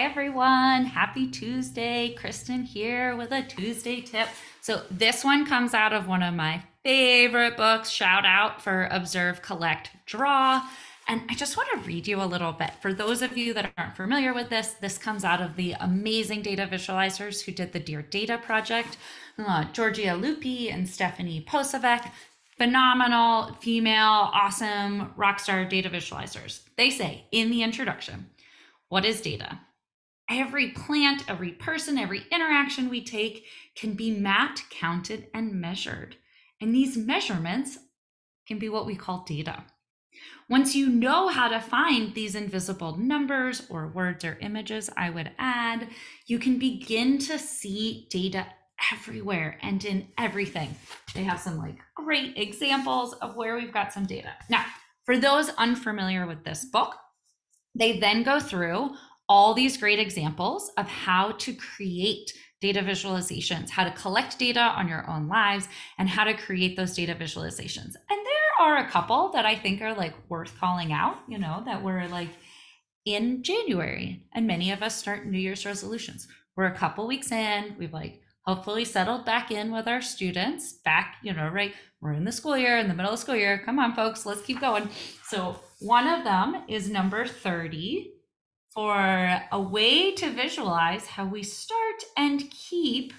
Hi, everyone. Happy Tuesday. Kristin here with a Tuesday tip. So, this one comes out of one of my favorite books. Shout out for Observe, Collect, Draw. And I just want to read you a little bit. For those of you that aren't familiar with this, this comes out of the amazing data visualizers who did the Dear Data project, uh, Giorgia Lupi and Stephanie Posavec. Phenomenal, female, awesome, rockstar data visualizers. They say in the introduction, what is data? Every plant, every person, every interaction we take can be mapped, counted, and measured. And these measurements can be what we call data. Once you know how to find these invisible numbers or words or images, I would add, you can begin to see data everywhere and in everything. They have some like great examples of where we've got some data. Now, for those unfamiliar with this book, they then go through all these great examples of how to create data visualizations, how to collect data on your own lives, and how to create those data visualizations. And there are a couple that I think are like worth calling out, you know, that we're like in January and many of us start New Year's resolutions. We're a couple weeks in, we've like hopefully settled back in with our students back, you know, right? We're in the school year, in the middle of school year. Come on, folks, let's keep going. So, one of them is number 30 for a way to visualize how we start and keep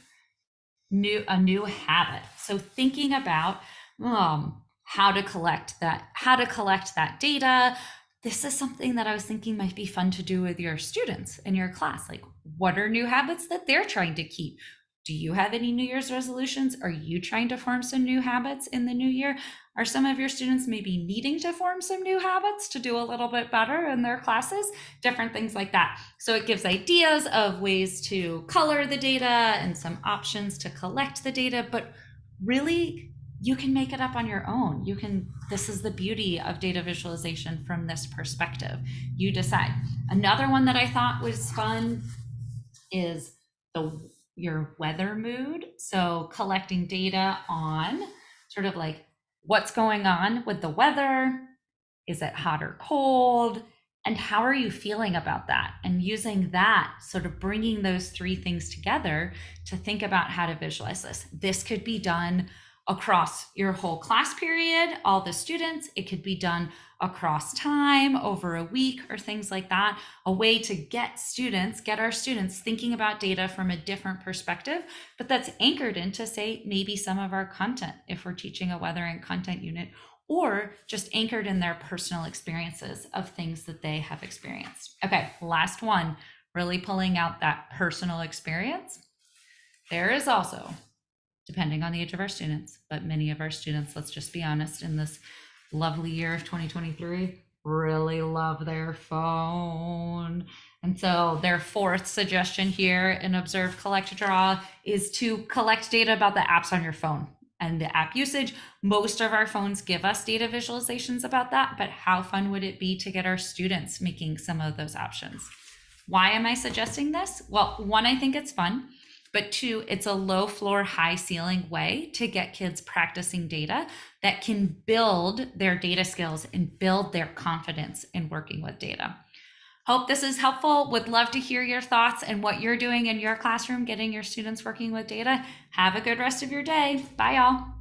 new a new habit. So, thinking about um, how to collect that how to collect that data. This is something that i was thinking might be fun to do with your students in your class. Like what are new habits that they're trying to keep do you have any new year's resolutions are you trying to form some new habits in the new year are some of your students maybe needing to form some new habits to do a little bit better in their classes different things like that so it gives ideas of ways to color the data and some options to collect the data but really you can make it up on your own. You can, this is the beauty of data visualization from this perspective. You decide. Another one that I thought was fun is the your weather mood. So collecting data on sort of like what's going on with the weather. Is it hot or cold? And how are you feeling about that? And using that, sort of bringing those three things together to think about how to visualize this. This could be done across your whole class period, all the students. It could be done across time, over a week, or things like that. A way to get students, get our students thinking about data from a different perspective, but that's anchored into, say, maybe some of our content if we're teaching a weather and content unit, or just anchored in their personal experiences of things that they have experienced. Okay, last one, really pulling out that personal experience. There is also depending on the age of our students, but many of our students, let's just be honest, in this lovely year of 2023, really love their phone. And so their fourth suggestion here in Observe, Collect, Draw is to collect data about the apps on your phone and the app usage. Most of our phones give us data visualizations about that, but how fun would it be to get our students making some of those options? Why am I suggesting this? Well, one, I think it's fun. But two, it's a low floor, high ceiling way to get kids practicing data that can build their data skills and build their confidence in working with data. Hope this is helpful. Would love to hear your thoughts and what you're doing in your classroom, getting your students working with data. Have a good rest of your day. Bye, y'all.